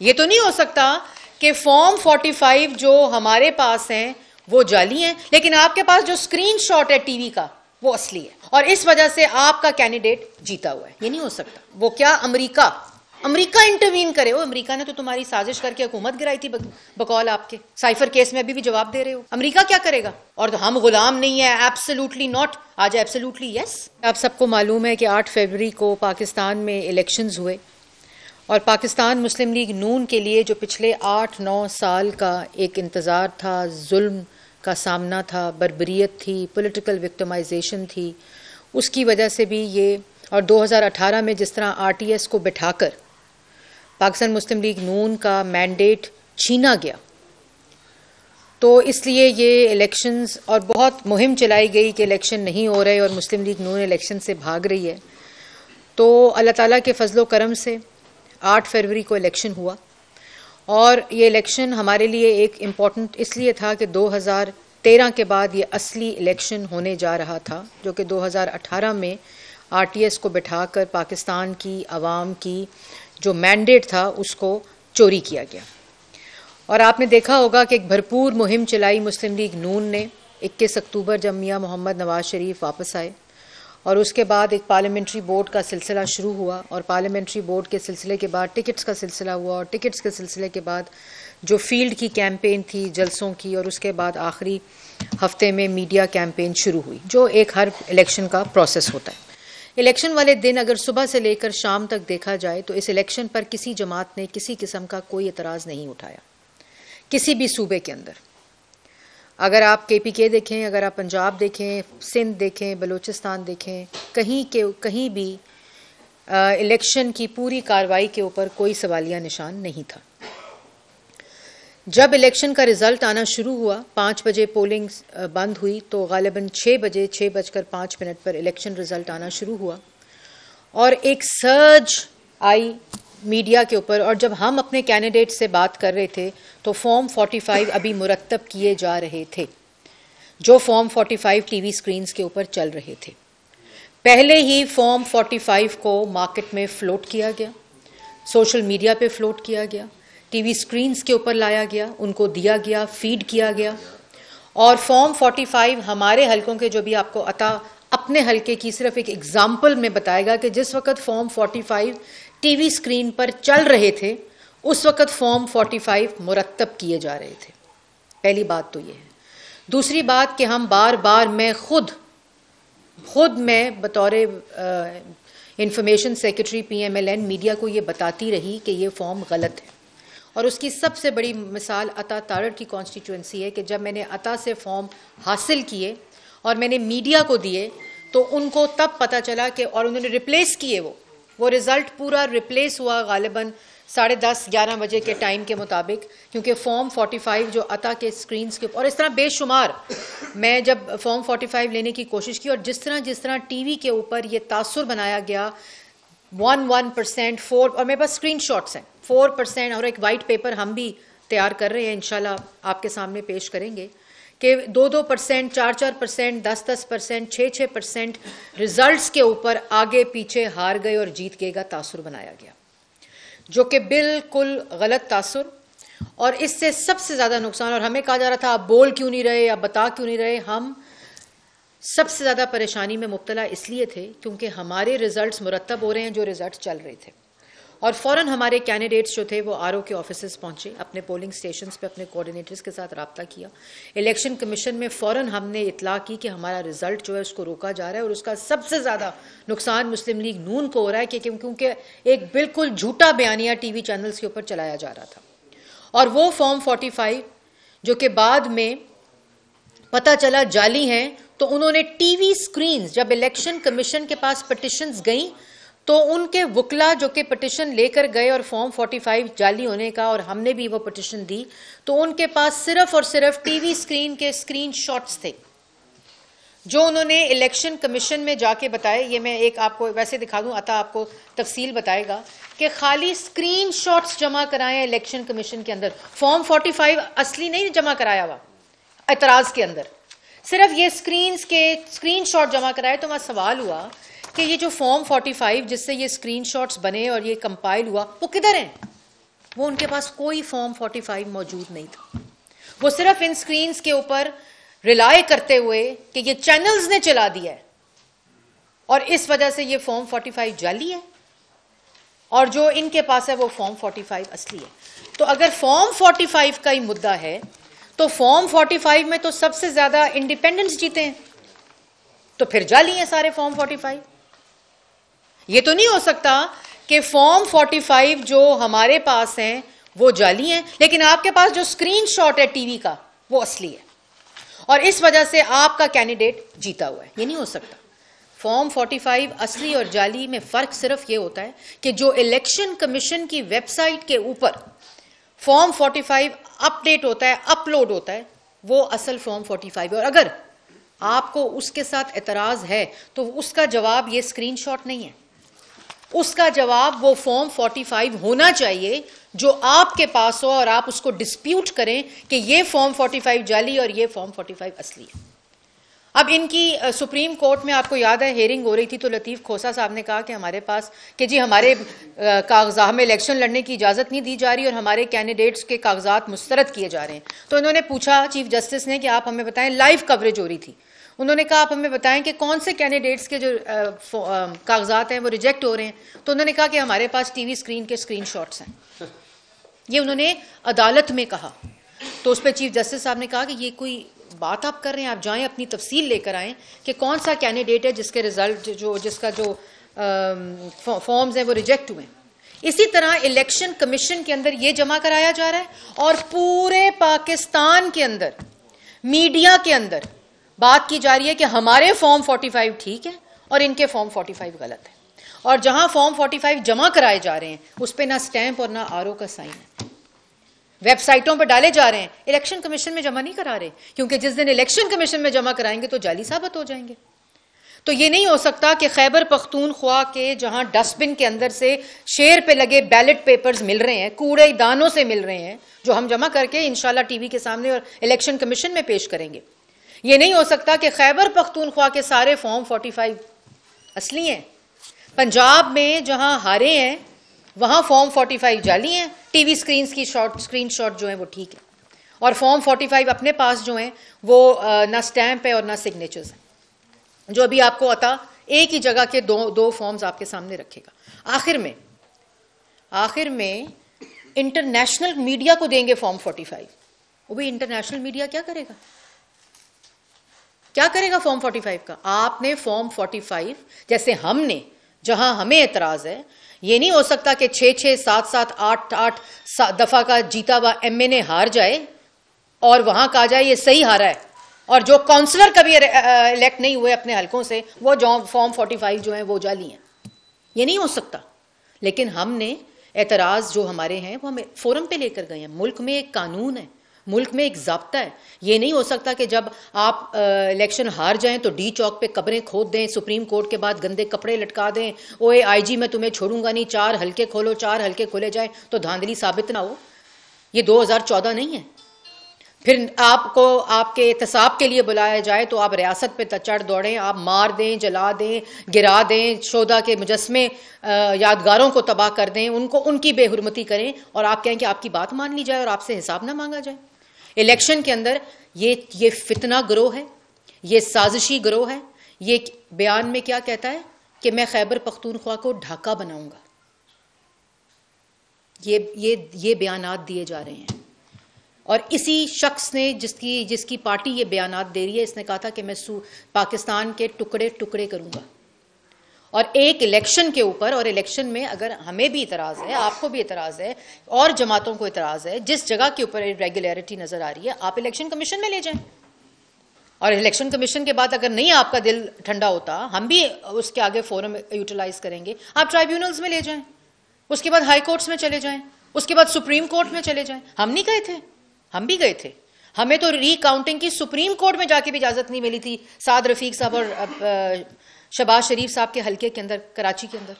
ये तो नहीं हो सकता कि फॉर्म 45 जो हमारे पास हैं, वो जाली हैं, लेकिन आपके पास जो स्क्रीनशॉट है टीवी का, वो असली है। और इस वजह से आपका कैंडिडेट जीता हुआ है। ये नहीं हो सकता। वो क्या अमेरिका? अमेरिका इंटरवीन करे। वो अमेरिका ने तो तुम्हारी साजिश करके हुकूमत गिराई थी बकौल आपके। साइफर केस में अभी भी जवाब दे रहे हो। अमेरिका क्या करेगा? और तो हम गुलाम नहीं है। एब्सोल्युटली नॉट आज एब्सोल्युटली यस आप सबको मालूम है कि 8 फरवरी को पाकिस्तान में इलेक्शंस हुए। और पाकिस्तान मुस्लिम लीग नून के लिए जो पिछले आठ, नौ साल का एक इंतज़ार था, जुल्म का सामना था बरबरीत थी पॉलिटिकल विक्टमाइजेशन थी, उसकी वजह से भी ये और 2018 में जिस तरह आरटीएस को बिठाकर पाकिस्तान मुस्लिम लीग नून का मैंडेट छीना गया। तो इसलिए ये इलेक्शंस और बहुत मुहिम चलाई गई कि इलेक्शन नहीं हो रहे और मुस्लिम लीग नून इलेक्शन से भाग रही है। तो अल्लाह ताला के फजलो करम से 8 फरवरी को इलेक्शन हुआ। और ये इलेक्शन हमारे लिए एक इंपॉर्टेंट इसलिए था कि 2013 के बाद ये असली इलेक्शन होने जा रहा था, जो कि 2018 में आरटीएस को बिठाकर पाकिस्तान की आवाम की जो मैंडेट था, उसको चोरी किया गया। और आपने देखा होगा कि एक भरपूर मुहिम चलाई मुस्लिम लीग नून ने 21 अक्टूबर जब मियाँ मोहम्मद नवाज़ शरीफ वापस आए। और उसके बाद एक पार्लियामेंट्री बोर्ड का सिलसिला शुरू हुआ और पार्लियामेंट्री बोर्ड के सिलसिले के बाद टिकट्स का सिलसिला हुआ और टिकट्स के सिलसिले के बाद जो फ़ील्ड की कैंपेन थी, जलसों की और उसके बाद आखिरी हफ़्ते में मीडिया कैंपेन शुरू हुई, जो एक हर इलेक्शन का प्रोसेस होता है। इलेक्शन वाले दिन अगर सुबह से लेकर शाम तक देखा जाए तो इस इलेक्शन पर किसी जमात ने किसी किस्म का कोई एतराज़ नहीं उठाया, किसी भी सूबे के अंदर। अगर आप के पी के देखें, अगर आप पंजाब देखें, सिंध देखें, बलूचिस्तान देखें, कहीं के, कहीं भी इलेक्शन की पूरी कार्रवाई के ऊपर कोई सवालिया निशान नहीं था। जब इलेक्शन का रिज़ल्ट आना शुरू हुआ, पाँच बजे पोलिंग बंद हुई तो गालिबा छः बजे छः बजकर पाँच मिनट पर इलेक्शन रिज़ल्ट आना शुरू हुआ। और एक सर्ज आई मीडिया के ऊपर, और जब हम अपने कैंडिडेट से बात कर रहे थे तो फॉर्म 45 अभी मुरतब किए जा रहे थे, जो फॉर्म 45 टीवी स्क्रीन्स के ऊपर चल रहे थे। पहले ही फॉर्म 45 को मार्केट में फ्लोट किया गया सोशल मीडिया पे फ्लोट किया गया टीवी स्क्रीन्स के ऊपर लाया गया, उनको दिया गया फ़ीड किया गया। और फॉर्म 45 हमारे हलकों के, जो भी आपको अता, अपने हलके की सिर्फ़ एक एग्ज़ाम्पल में बताएगा कि जिस वक्त फॉर्म 45 टीवी स्क्रीन पर चल रहे थे, उस वक्त फॉर्म 45 मुरतब किए जा रहे थे। पहली बात तो ये है। दूसरी बात कि हम बार बार मैं खुद खुद मैं बतौर इंफॉर्मेशन सेक्रेटरी पीएमएलएन मीडिया को ये बताती रही कि ये फॉर्म गलत है। और उसकी सबसे बड़ी मिसाल अता तारड़ की कॉन्स्टिट्यूंसी है कि जब मैंने अता से फॉर्म हासिल किए और मैंने मीडिया को दिए तो उनको तब पता चला कि, और उन्होंने रिप्लेस किए वो वो रिज़ल्ट पूरा रिप्लेस हुआ गालिबा साढ़े दस, ग्यारह बजे के टाइम के मुताबिक, क्योंकि फॉर्म 45 जो अता के स्क्रीन के और इस तरह बेशुमार मैं जब फॉर्म 45 लेने की कोशिश की और जिस तरह जिस तरह टीवी के ऊपर ये तासुर बनाया गया वन वन परसेंट फोर और मेरे पास स्क्रीन शॉट्स हैं। फोर परसेंट और एक वाइट पेपर हम भी तैयार कर रहे हैं इनशाला आपके सामने पेश करेंगे। कि दो दो परसेंट चार चार परसेंट दस दस परसेंट छः छः परसेंट रिजल्ट्स के ऊपर आगे पीछे हार गए और जीत गए का तासुर बनाया गया। जो कि बिल्कुल गलत तासुर। और इससे सबसे ज़्यादा नुकसान, और हमें कहा जा रहा था, आप बोल क्यों नहीं रहे या बता क्यों नहीं रहे, हम सबसे ज़्यादा परेशानी में मुबतला इसलिए थे क्योंकि हमारे रिजल्ट्स मुरतब हो रहे हैं जो रिज़ल्ट चल रहे थे। और फ़ौरन हमारे कैंडिडेट्स जो थे, वो आरओ के ऑफ़िस पहुँचे, अपने पोलिंग स्टेशन पे अपने कोऑर्डिनेटर्स के साथ रबता किया। इलेक्शन कमीशन में फ़ौरन हमने इतला की कि हमारा रिज़ल्ट जो है, उसको रोका जा रहा है और उसका सबसे ज़्यादा नुकसान मुस्लिम लीग नून को हो रहा है क्योंकि एक बिल्कुल झूठा बयानिया टी वी चैनल्स के ऊपर चलाया जा रहा था। और वो फॉर्म फोर्टी फाइव जो कि बाद में पता चला जाली हैं तो उन्होंने टीवी स्क्रीन जब इलेक्शन कमीशन के पास पटिशंस गई तो उनके वकला जो कि पटिशन लेकर गए और फॉर्म 45 जाली होने का और हमने भी वो पटिशन दी तो उनके पास सिर्फ़ और सिर्फ़ टीवी स्क्रीन के स्क्रीन शॉट्स थे, जो उन्होंने इलेक्शन कमीशन में जाके बताए। ये मैं एक आपको वैसे दिखा दूँ, अतः आपको तफसील बताएगा कि खाली स्क्रीन शॉट्स जमा कराए इलेक्शन कमीशन के अंदर। फॉर्म 45 असली नहीं जमा कराया हुआ एतराज़ के अंदर। सिर्फ़ ये स्क्रीन के स्क्रीन शॉट जमा कराए तो वहाँ सवाल हुआ कि ये जो फॉर्म 45 जिससे ये स्क्रीनशॉट्स बने और ये कंपाइल हुआ, वो किधर हैं? वो उनके पास कोई फॉर्म 45 मौजूद नहीं था। वो सिर्फ़ इन स्क्रीन के ऊपर रिलाय करते हुए कि ये चैनल्स ने चला दिया है। और इस वजह से ये फॉर्म 45 जाली है। और जो इनके पास है, वो फॉर्म 45 असली है। तो अगर फॉर्म 45 का ही मुद्दा है तो फॉर्म 45 में तो सबसे ज़्यादा इंडिपेंडेंस जीते हैं। तो फिर जाली है सारे फॉर्म 45 ये तो नहीं हो सकता कि फॉर्म 45 जो हमारे पास हैं, वो जाली हैं, लेकिन आपके पास जो स्क्रीनशॉट है टीवी का, वो असली है। और इस वजह से आपका कैंडिडेट जीता हुआ है। ये नहीं हो सकता। फॉर्म 45 असली और जाली में फ़र्क सिर्फ़ ये होता है कि जो इलेक्शन कमीशन की वेबसाइट के ऊपर फॉर्म 45 अपडेट होता है अपलोड होता है, वो असल फॉर्म 45 है। और अगर आपको उसके साथ एतराज़ है तो उसका जवाब ये स्क्रीनशॉट नहीं है। उसका जवाब वो फॉर्म 45 होना चाहिए, जो आपके पास हो और आप उसको डिस्प्यूट करें कि ये फॉर्म 45 जाली और ये फॉर्म 45 असली है। अब इनकी सुप्रीम कोर्ट में आपको याद है हेयरिंग हो रही थी तो लतीफ़ खोसा साहब ने कहा कि हमारे पास, कि जी हमारे कागजात में इलेक्शन लड़ने की इजाज़त नहीं दी जा रही और हमारे कैंडिडेट्स के कागजात मुस्तरद किए जा रहे हैं। तो इन्होंने पूछा चीफ जस्टिस ने कि आप हमें बताएँ लाइव कवरेज हो रही थी। उन्होंने कहा, आप हमें बताएँ कि कौन से कैंडिडेट्स के जो कागजात हैं वो रिजेक्ट हो रहे हैं? तो उन्होंने कहा कि हमारे पास टीवी स्क्रीन के स्क्रीन हैं। ये उन्होंने अदालत में कहा। तो उस पर चीफ जस्टिस साहब ने कहा कि ये कोई बात आप कर रहे हैं, आप जाएँ, अपनी तफसील लेकर आएँ कि कौन सा कैंडिडेट है जिसके रिज़ल्ट जो जिसका जो फॉर्म्स हैं वो रिजेक्ट हुए इसी तरह इलेक्शन कमीशन के अंदर ये जमा कराया जा रहा है और पूरे पाकिस्तान के अंदर मीडिया के अंदर बात की जा रही है कि हमारे फॉर्म 45 ठीक है और इनके फॉर्म 45 गलत है। और जहाँ फॉर्म 45 जमा कराए जा रहे हैं, उस पर ना स्टैंप और ना आरओ का साइन है। वेबसाइटों पर डाले जा रहे हैं, इलेक्शन कमीशन में जमा नहीं करा रहे, क्योंकि जिस दिन इलेक्शन कमीशन में जमा कराएँगे तो जाली साबित हो जाएँगे। तो ये नहीं हो सकता कि खैबर पख्तूनख्वा के जहाँ डस्टबिन के अंदर से शेर पे लगे बैलेट पेपर्स मिल रहे हैं कूड़े दानों से मिल रहे हैं, जो हम जमा करके इंशाल्लाह टीवी के सामने और इलेक्शन कमीशन में पेश करेंगे। ये नहीं हो सकता कि खैबर पख्तूनख्वा के सारे फॉर्म 45 असली हैं। पंजाब में जहाँ हारे हैं, वहाँ फॉर्म 45 जाली हैं। टीवी स्क्रीन की शॉर्ट स्क्रीन शॉट जो है वो ठीक है। और फॉर्म 45 अपने पास जो है, वो ना स्टैंप है और ना सिग्नेचर्स हैं। जो अभी आपको अता, एक ही जगह के दो दो फॉर्म्स आपके सामने रखेगा। आखिर में आखिर में इंटरनेशनल मीडिया को देंगे फॉर्म 45 वो भी इंटरनेशनल मीडिया क्या करेगा? क्या करेगा फॉर्म 45 का? आपने फॉर्म 45 जैसे हमने, जहाँ हमें एतराज़ है, ये नहीं हो सकता कि छह छह, सात सात, आठ आठ दफ़ा का जीता हुआ एम ने हार जाए और वहाँ कहा जाए, ये सही हारा है। और जो काउंसलर कभी इलेक्ट नहीं हुए अपने हलकों से, वो जो फॉर्म 45 जो है, वो जाली हैं। ये नहीं हो सकता। लेकिन हमने एतराज़ जो हमारे हैं, वो हमें फोरम पे लेकर गए हैं। मुल्क में एक कानून है। मुल्क में एक जबता है। ये नहीं हो सकता कि जब आप इलेक्शन हार जाएँ तो डी चौक पे कब्रें खोद दें, सुप्रीम कोर्ट के बाद गंदे कपड़े लटका दें, ओए, आईजी, मैं तुम्हें छोड़ूँगा नहीं, चार हल्के खोलो, चार हल्के खोले जाए तो धांधली साबित ना हो। ये 2014 नहीं है। फिर आपको, आपके एहतसाब के लिए बुलाया जाए तो आप रियासत पे चढ़ दौड़ें, आप मार दें, जला दें, गिरा दें, शोदा के मुजस्मे यादगारों को तबाह कर दें, उनको, उनकी बेहरमती करें और आप कहें कि आपकी बात मान ली जाए और आपसे हिसाब ना मांगा जाए। इलेक्शन के अंदर ये ये फितना ग्रोह है, ये साजिशी ग्रोह है, ये बयान में क्या कहता है कि मैं खैबर पख्तूनख्वा को ढाका बनाऊँगा। ये ये ये बयान दिए जा रहे हैं। और इसी शख्स ने जिसकी जिसकी पार्टी ये बयान दे रही है, इसने कहा था कि मैं पाकिस्तान के टुकड़े टुकड़े करूँगा। और एक इलेक्शन के ऊपर, और इलेक्शन में अगर हमें भी इतराज है, आपको भी इतराज है, और जमातों को इतराज है, जिस जगह के ऊपर रेगुलरिटी नज़र आ रही है, आप इलेक्शन कमीशन में ले जाएँ। और इलेक्शन कमीशन के बाद अगर नहीं आपका दिल ठंडा होता, हम भी उसके आगे फोरम यूटिलाइज करेंगे। आप ट्राइब्यूनल्स में ले जाएँ, उसके बाद हाई कोर्ट्स में चले जाएँ, उसके बाद सुप्रीम कोर्ट में चले जाएँ। हम नहीं गए थे, हम भी गए थे। हमें तो रिकाउंटिंग की सुप्रीम कोर्ट में जाके भी इजाज़त नहीं मिली थी, साद रफीक साहब और शबाज शरीफ साहब के हल्के के अंदर, कराची के अंदर।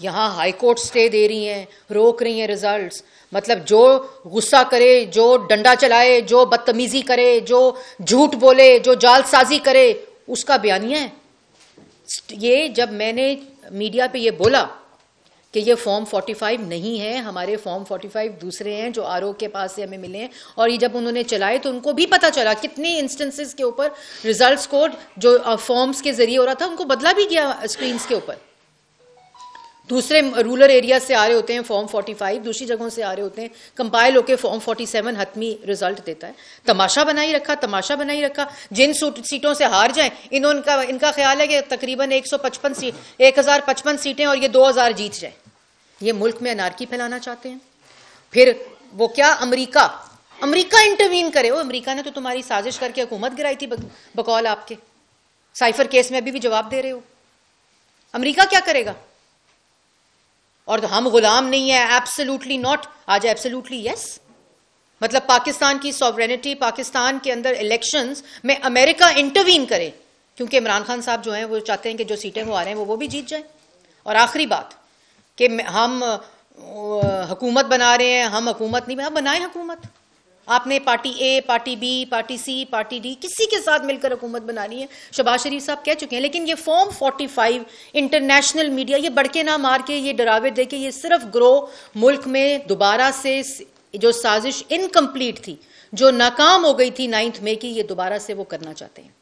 यहाँ हाई कोर्ट स्टे दे रही हैं, रोक रही हैं रिजल्ट्स मतलब जो गुस्सा करे, जो डंडा चलाए, जो बदतमीजी करे, जो झूठ बोले, जो जालसाजी करे, उसका बयानिया है। ये जब मैंने मीडिया पे ये बोला कि ये फॉर्म 45 नहीं है, हमारे फॉर्म 45 दूसरे हैं जो आरओ के पास से हमें मिले हैं। और ये जब उन्होंने चलाए तो उनको भी पता चला कितने इंस्टेंसेस के ऊपर रिजल्ट्स कोड जो फॉर्म्स के ज़रिए हो रहा था, उनको बदला भी गया स्क्रीन्स के ऊपर। दूसरे रूरल एरिया से आ रहे होते हैं फॉर्म 45 दूसरी जगहों से आ रहे होते हैं कंपाइल होकर फॉर्म 47 हतमी रिज़ल्ट देता है। तमाशा बनाई रखा, तमाशा बनाई रखा, जिन सीटों से हार जाएँ इन्होंने इनका ख्याल है कि तकरीबन 155 सीट एक हज़ार पचपन सीटें और ये 2000 जीत जाए। ये मुल्क में अनारकी फैलाना चाहते हैं। फिर वो क्या? अमरीका। अमरीका इंटरवीन करे। वो अमरीका ने तो तुम्हारी साजिश करके हुकूमत गिराई थी बकौल आपके। साइफर केस में अभी भी जवाब दे रहे हो। अमरीका क्या करेगा? और तो हम गुलाम नहीं है एब्सोल्युटली नॉट आज एब्सोल्युटली यस मतलब पाकिस्तान की सॉवरेनिटी पाकिस्तान के अंदर इलेक्शंस में अमेरिका इंटरवीन करे, क्योंकि इमरान खान साहब जो हैं, वो चाहते हैं कि जो सीटें वो आ रहे हैं, वो वो भी जीत जाए। और आखिरी बात, कि हम हकूमत बना रहे हैं, हम हुकूमत नहीं बना बनाए हुकूमत। आपने party A party B party C party D किसी के साथ मिलकर हुकूमत बनानी है? शबाज शरीफ साहब कह चुके हैं, लेकिन ये फॉर्म 45 इंटरनेशनल मीडिया ये बड़के ना मार के, ये डरावे दे के, ये सिर्फ़ ग्रो मुल्क में दोबारा से जो साजिश इनकम्प्लीट थी, जो नाकाम हो गई थी नाइन्थ में की, ये दोबारा से वो करना चाहते हैं।